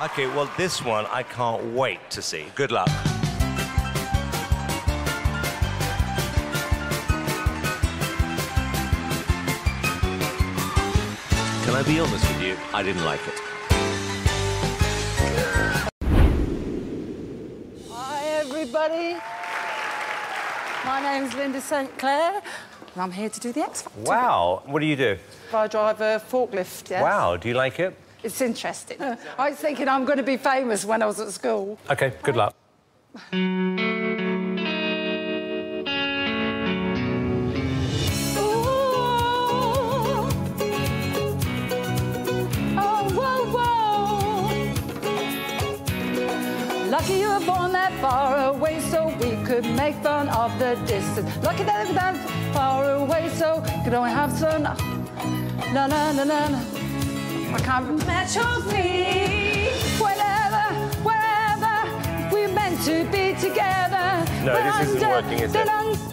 Okay, well, this one I can't wait to see. Good luck. Can I be honest with you? I didn't like it. Hi, everybody. My name's Linda St. Clair, and I'm here to do the X Factor. Wow, what do you do? I drive a forklift, yes. Wow, do you like it? It's interesting. I was thinking I'm going to be famous when I was at school. Okay, good luck. Oh. Lucky you were born that far away so we could make fun of the distance. Lucky that that far away so could only have some. La la la la la. I can't match of me. Whenever, wherever we meant to be together. No, this isn't working, is it?